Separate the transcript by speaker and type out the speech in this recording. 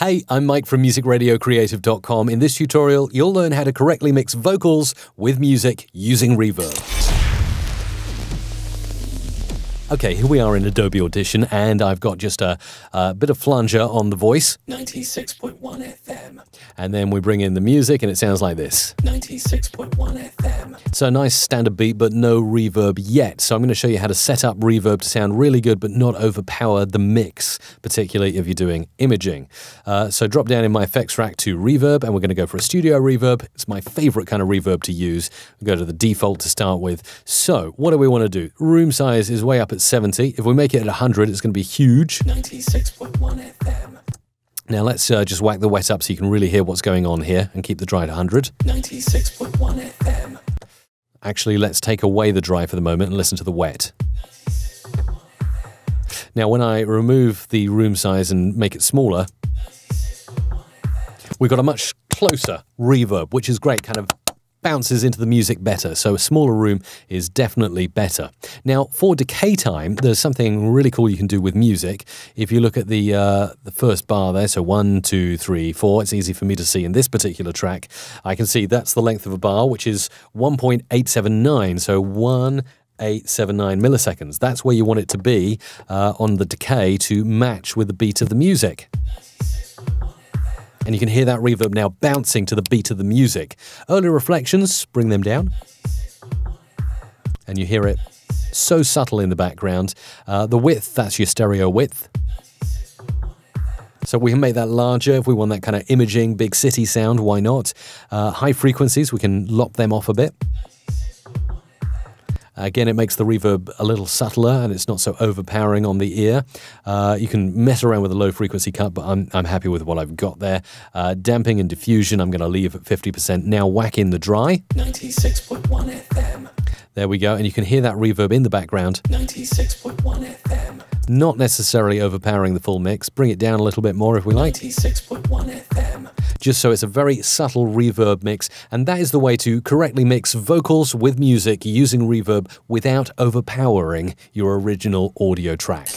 Speaker 1: Hey, I'm Mike from musicradiocreative.com. In this tutorial, you'll learn how to correctly mix vocals with music using reverb. Okay, here we are in Adobe Audition, and I've got just a, a bit of flanger on the voice.
Speaker 2: 96.1 FM.
Speaker 1: And then we bring in the music, and it sounds like this.
Speaker 2: 96.1 FM.
Speaker 1: So a nice standard beat, but no reverb yet. So I'm going to show you how to set up reverb to sound really good, but not overpower the mix, particularly if you're doing imaging. Uh, so drop down in my effects rack to reverb, and we're going to go for a studio reverb. It's my favorite kind of reverb to use. we go to the default to start with. So what do we want to do? Room size is way up at 70. If we make it at 100, it's going to be huge.
Speaker 2: 96.1 FM.
Speaker 1: Now let's uh, just whack the wet up so you can really hear what's going on here and keep the dry at 100.
Speaker 2: 96.1 FM.
Speaker 1: Actually, let's take away the dry for the moment and listen to the wet. Now, when I remove the room size and make it smaller, we've got a much closer reverb, which is great, kind of bounces into the music better. So a smaller room is definitely better. Now, for decay time, there's something really cool you can do with music. If you look at the uh, the first bar there, so one, two, three, four, it's easy for me to see in this particular track. I can see that's the length of a bar, which is 1.879. So one. 879 milliseconds. That's where you want it to be uh, on the decay to match with the beat of the music and you can hear that reverb now bouncing to the beat of the music. Early reflections, bring them down. And you hear it so subtle in the background. Uh, the width, that's your stereo width. So we can make that larger if we want that kind of imaging, big city sound, why not? Uh, high frequencies, we can lop them off a bit. Again, it makes the reverb a little subtler and it's not so overpowering on the ear. Uh, you can mess around with a low frequency cut, but I'm, I'm happy with what I've got there. Uh, damping and diffusion, I'm going to leave at 50%. Now whack in the dry.
Speaker 2: 96.1 FM.
Speaker 1: There we go. And you can hear that reverb in the background.
Speaker 2: 96.1 FM.
Speaker 1: Not necessarily overpowering the full mix. Bring it down a little bit more if we like.
Speaker 2: 96.1 FM.
Speaker 1: Just so it's a very subtle reverb mix. And that is the way to correctly mix vocals with music using reverb without overpowering your original audio track.